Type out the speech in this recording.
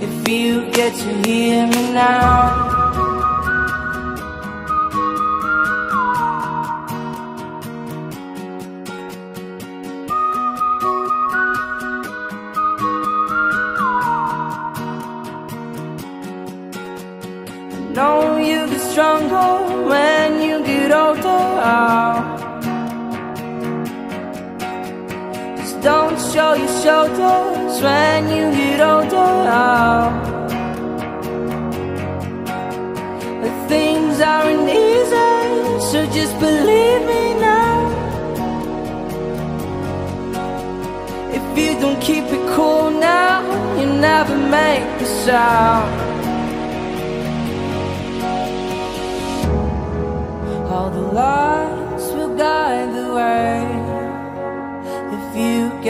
If you get to hear me now. know you get stronger when you get older. Don't show your shoulders when you get older. The things aren't easy, so just believe me now. If you don't keep it cool now, you never make a sound.